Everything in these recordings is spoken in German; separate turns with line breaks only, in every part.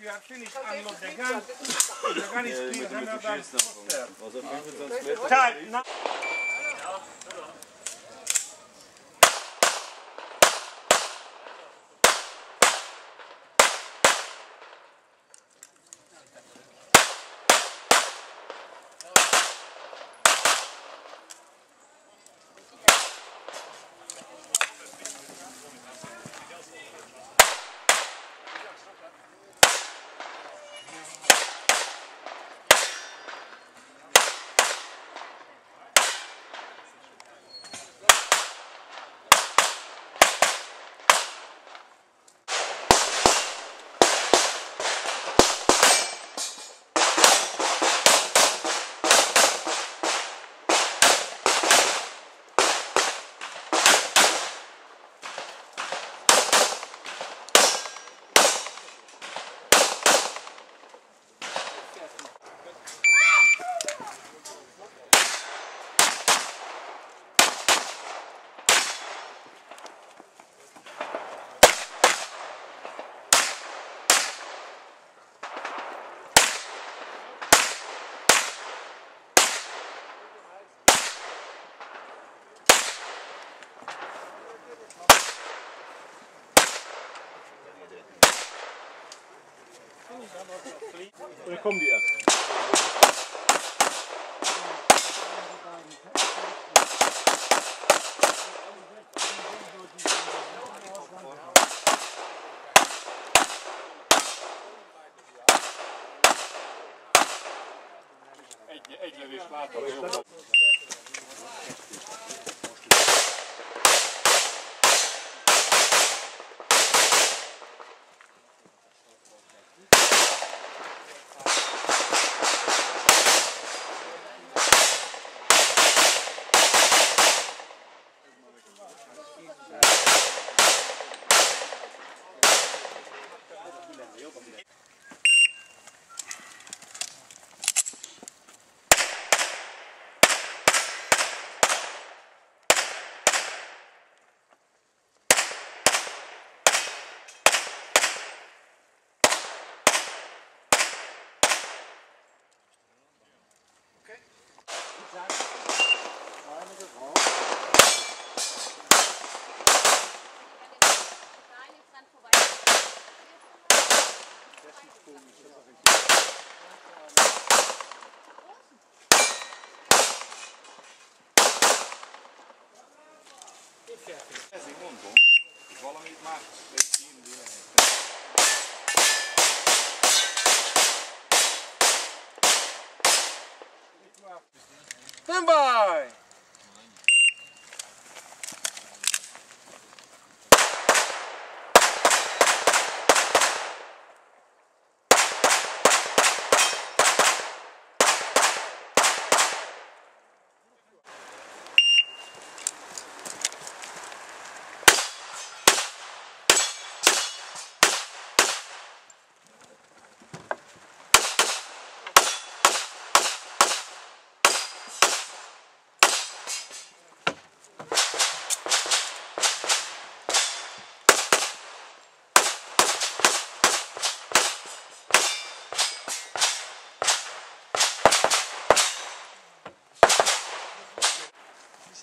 we are finished unload the gun. The
Und dann kommen die erst.
Egy, egy lövés látom,
vallen niet, maar
je hier!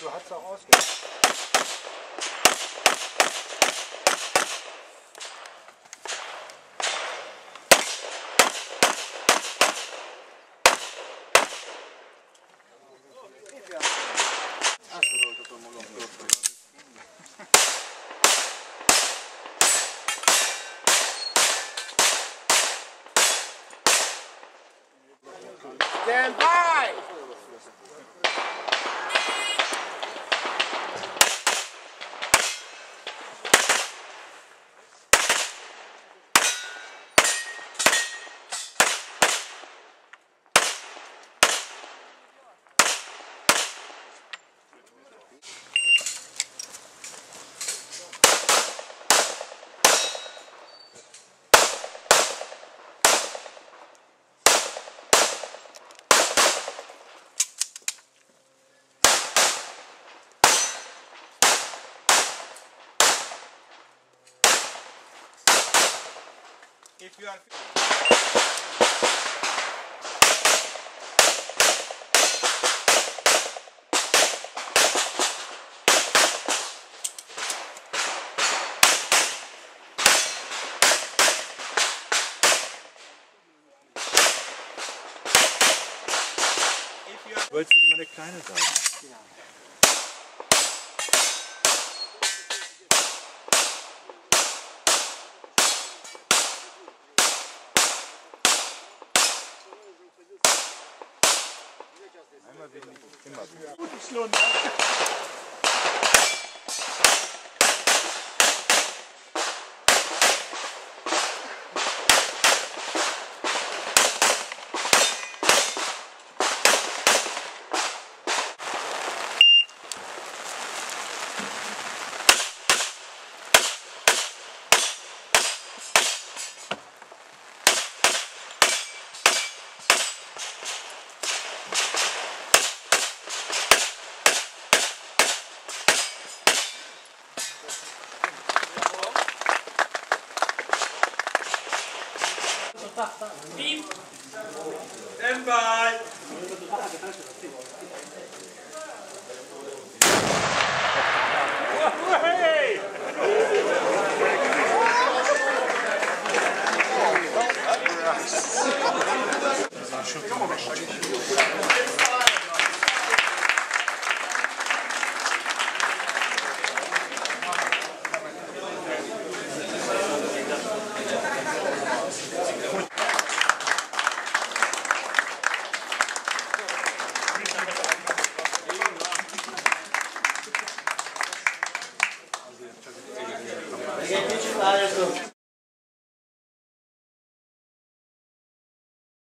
Du hast auch ausgehört.
Stand by!
If you
Du wolltest nicht immer der Kleine sein. Einmal immer so.
先輩うわうわ